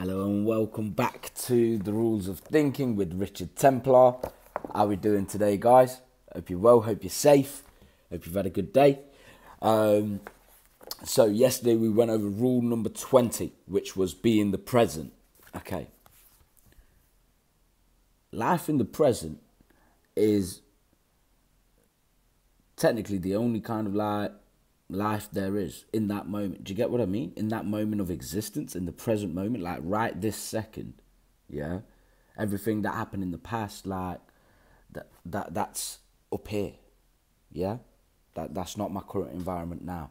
Hello and welcome back to the Rules of Thinking with Richard Templar. How are we doing today, guys? Hope you're well. Hope you're safe. Hope you've had a good day. Um, so yesterday we went over rule number twenty, which was be in the present. Okay. Life in the present is technically the only kind of like life there is in that moment. Do you get what I mean? In that moment of existence, in the present moment, like right this second, yeah. Everything that happened in the past, like that, that that's up here, yeah. That that's not my current environment now,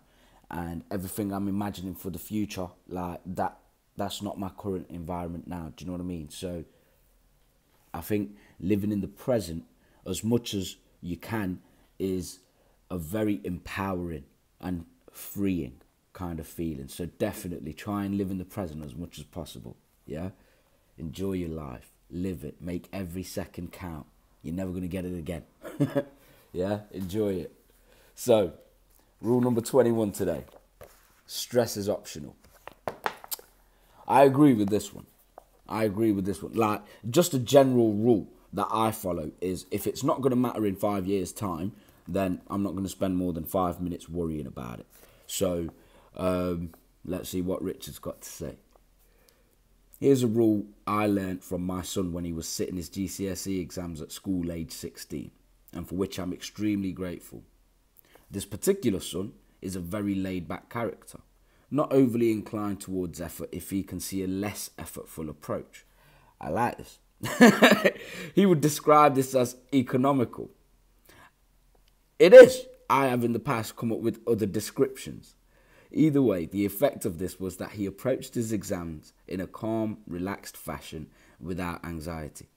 and everything I'm imagining for the future, like that, that's not my current environment now. Do you know what I mean? So, I think living in the present as much as you can is a very empowering and freeing kind of feeling. So definitely try and live in the present as much as possible. Yeah? Enjoy your life. Live it. Make every second count. You're never going to get it again. yeah? Enjoy it. So, rule number 21 today stress is optional. I agree with this one. I agree with this one. Like, just a general rule that I follow is if it's not going to matter in five years' time, then I'm not going to spend more than five minutes worrying about it. So um, let's see what Richard's got to say. Here's a rule I learnt from my son when he was sitting his GCSE exams at school age 16, and for which I'm extremely grateful. This particular son is a very laid back character, not overly inclined towards effort if he can see a less effortful approach. I like this. he would describe this as economical it is. I have in the past come up with other descriptions. Either way, the effect of this was that he approached his exams in a calm, relaxed fashion without anxiety.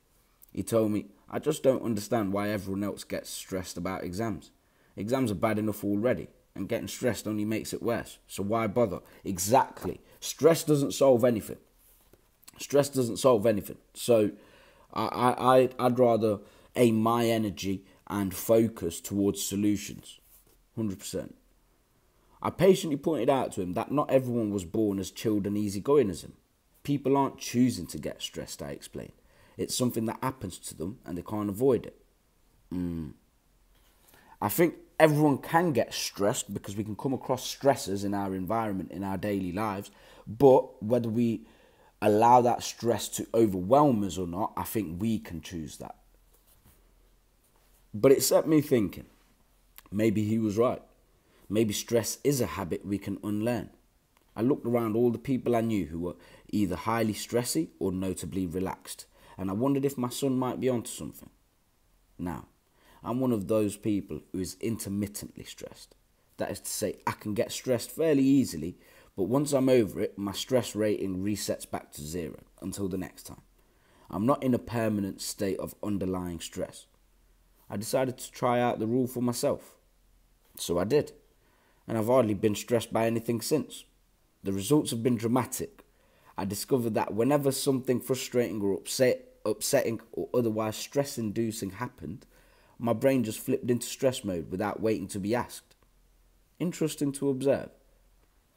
He told me, I just don't understand why everyone else gets stressed about exams. Exams are bad enough already, and getting stressed only makes it worse. So why bother? Exactly. Stress doesn't solve anything. Stress doesn't solve anything. So I, I, I'd rather aim my energy and focus towards solutions. 100%. I patiently pointed out to him that not everyone was born as chilled and easygoing as him. People aren't choosing to get stressed, I explained. It's something that happens to them and they can't avoid it. Mm. I think everyone can get stressed because we can come across stressors in our environment, in our daily lives. But whether we allow that stress to overwhelm us or not, I think we can choose that. But it set me thinking maybe he was right. Maybe stress is a habit we can unlearn. I looked around all the people I knew who were either highly stressy or notably relaxed, and I wondered if my son might be onto something. Now, I'm one of those people who is intermittently stressed. That is to say, I can get stressed fairly easily, but once I'm over it, my stress rating resets back to zero until the next time. I'm not in a permanent state of underlying stress. I decided to try out the rule for myself. So I did, and I've hardly been stressed by anything since. The results have been dramatic. I discovered that whenever something frustrating or upset, upsetting or otherwise stress inducing happened, my brain just flipped into stress mode without waiting to be asked. Interesting to observe.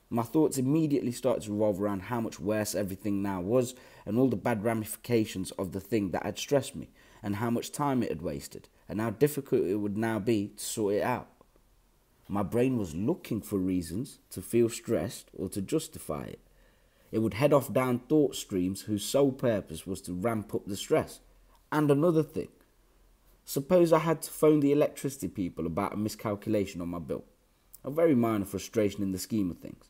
My thoughts immediately started to revolve around how much worse everything now was and all the bad ramifications of the thing that had stressed me and how much time it had wasted and how difficult it would now be to sort it out. My brain was looking for reasons to feel stressed or to justify it. It would head off down thought streams whose sole purpose was to ramp up the stress. And another thing suppose I had to phone the electricity people about a miscalculation on my bill. A very minor frustration in the scheme of things.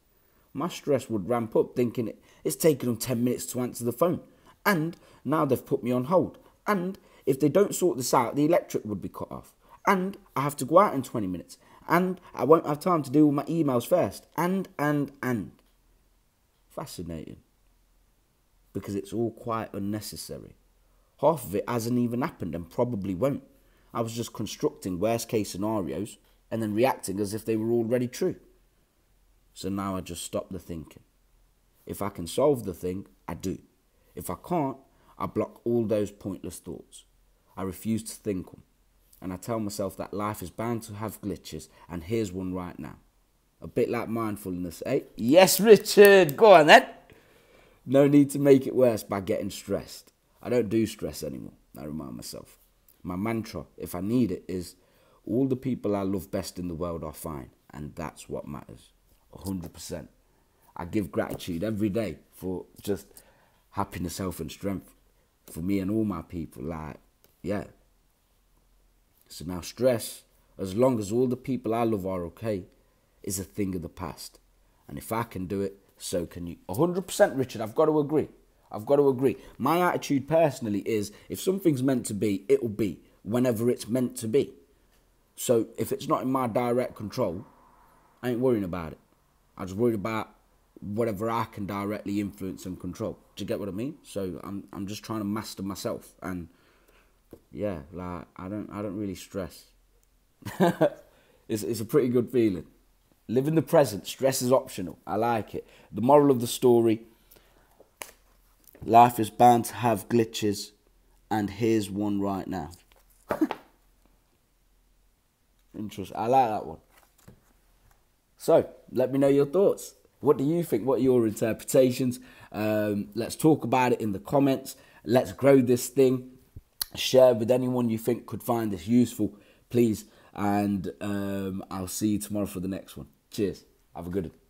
My stress would ramp up thinking it, it's taken them 10 minutes to answer the phone. And now they've put me on hold. And if they don't sort this out, the electric would be cut off. And I have to go out in 20 minutes. And I won't have time to do all my emails first. And, and, and. Fascinating. Because it's all quite unnecessary. Half of it hasn't even happened and probably won't. I was just constructing worst case scenarios and then reacting as if they were already true. So now I just stop the thinking. If I can solve the thing, I do. If I can't, I block all those pointless thoughts. I refuse to think them. And I tell myself that life is bound to have glitches, and here's one right now. A bit like mindfulness, eh? Yes, Richard, go on then. no need to make it worse by getting stressed. I don't do stress anymore. I remind myself. My mantra, if I need it, is all the people I love best in the world are fine, and that's what matters. 100%. I give gratitude every day for just happiness, health, and strength for me and all my people. Like, yeah. So now, stress, as long as all the people I love are okay, is a thing of the past. And if I can do it, so can you. 100% Richard, I've got to agree. I've got to agree. My attitude personally is if something's meant to be, it'll be whenever it's meant to be. So if it's not in my direct control, I ain't worrying about it. I just worried about whatever I can directly influence and control. Do you get what I mean? So I'm I'm just trying to master myself and yeah, like I don't I don't really stress. it's it's a pretty good feeling. Live in the present. Stress is optional. I like it. The moral of the story life is bound to have glitches, and here's one right now. Interesting. I like that one. So, let me know your thoughts. What do you think? What are your interpretations? Um, let's talk about it in the comments. Let's grow this thing. Share with anyone you think could find this useful, please. And um, I'll see you tomorrow for the next one. Cheers. Have a good one.